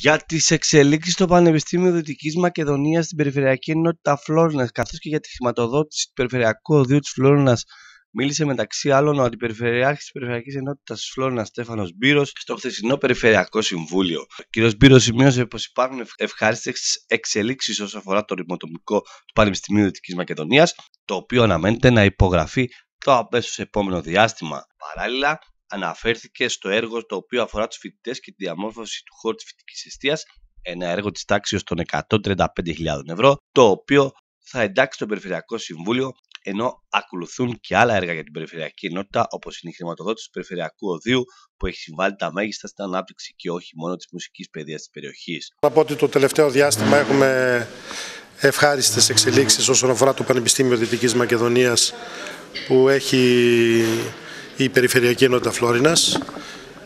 για τις εξελίξεις στο Πανεπιστήμιο Δυτικής Μακεδονίας στην Περιφερειακή Ενότητα Φλόρινας, καθώς και για τη χρηματοδότηση του Περιφερειακού Οδείου της Φλόρινας, μίλησε μεταξύ άλλων ο Αντιπεριφερειάρχης της Περιφερειακής Ενότητας της Φλόρινας, Στέφανος Μπύρος, στο χθεσινό Περιφερειακό Συμβούλιο. Ο κ. Μπύρος σημείωσε πως υπάρχουν ευχάριστες εξελίξεις όσον αφορά το ρημοτομικό του Πανεπιστημίου Δυτικής Μακεδονίας, το οποίο αναμένεται να υπογραφεί το αμέσω επόμενο διάστημα. Παράλληλα, αναφέρθηκε στο έργο το οποίο αφορά τους φοιτητές και τη διαμόρφωση του χώρου της φοιτητικής εστίας, ένα έργο της τάξης των 135.000 ευρώ, το οποίο θα εντάξει το Περιφερειακό Συμβούλιο, ενώ ακολουθούν και άλλα έργα για την Περιφερειακή Ενότητα, όπως είναι η χρηματοδότηση του Περιφερειακού Οδείου, που έχει συμβάλει τα μέγιστα στην ανάπτυξη και όχι μόνο της μουσικής παιδείας της περιοχής. Να πω ότι το τελευταίο διάστημα έχουμε ευχάριστες εξελίξεις όσον αφορά το Πανεπιστήμιο Δυτικής Μακεδονίας, που έχει η Περιφερειακή Ενότητα Φλόρινας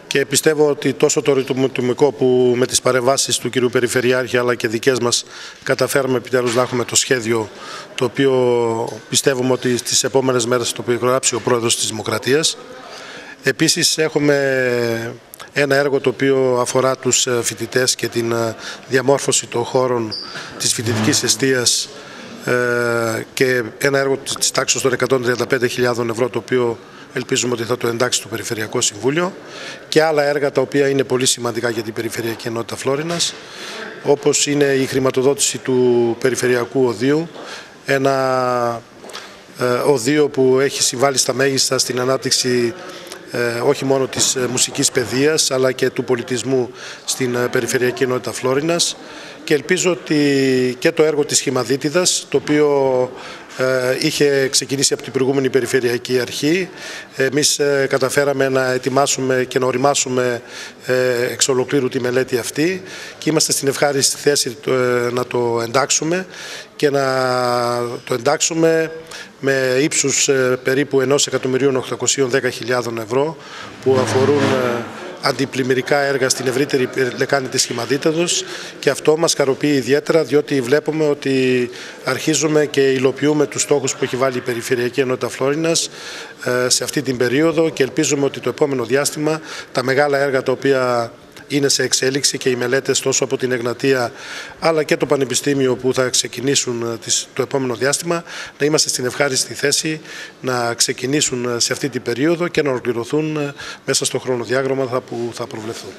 και πιστεύω ότι τόσο το ρητομικό που με τις παρεμβάσεις του κυρίου Περιφερειάρχη αλλά και δικές μας καταφέραμε επιτέλους να έχουμε το σχέδιο το οποίο πιστεύουμε ότι στις επόμενες μέρες θα το υπογράψει ο Πρόεδρος της Δημοκρατίας. Επίσης έχουμε ένα έργο το οποίο αφορά τους φοιτητές και την διαμόρφωση των χώρων της φοιτητικής εστίας ε, και ένα έργο της τάξης των 135.000 ευρώ το οποίο ελπίζουμε ότι θα το εντάξει το Περιφερειακό Συμβούλιο και άλλα έργα τα οποία είναι πολύ σημαντικά για την Περιφερειακή Ενότητα Φλόρινας όπως είναι η χρηματοδότηση του Περιφερειακού Οδείου ένα ε, οδείο που έχει συμβάλει στα μέγιστα στην ανάπτυξη ε, όχι μόνο της μουσικής παιδείας αλλά και του πολιτισμού στην Περιφερειακή Ενότητα Φλόρινας. Και ελπίζω ότι και το έργο της Σχημαδίτιδας, το οποίο ε, είχε ξεκινήσει από την προηγούμενη Περιφερειακή Αρχή. Εμείς ε, καταφέραμε να ετοιμάσουμε και να οριμάσουμε ε, εξ ολοκλήρου τη μελέτη αυτή και είμαστε στην ευχάριστη θέση να το εντάξουμε και να το εντάξουμε με ύψους περίπου 1.810.000 ευρώ που αφορούν αντιπλημμυρικά έργα στην ευρύτερη λεκάνη της Σχηματίτεδος και αυτό μας χαροποιεί ιδιαίτερα διότι βλέπουμε ότι αρχίζουμε και υλοποιούμε τους στόχους που έχει βάλει η Περιφερειακή Ενότητα Φλόρινας ε, σε αυτή την περίοδο και ελπίζουμε ότι το επόμενο διάστημα τα μεγάλα έργα τα οποία είναι σε εξέλιξη και οι μελέτες τόσο από την Εγνατία αλλά και το Πανεπιστήμιο που θα ξεκινήσουν ε, το επόμενο διάστημα να είμαστε στην ευχάριστη θέση να ξεκινήσουν ε, σε αυτή την περίοδο και να ολοκληρωθούν ε, μέσα στο χρονοδιάγραμμα που θα προβλεφθούν.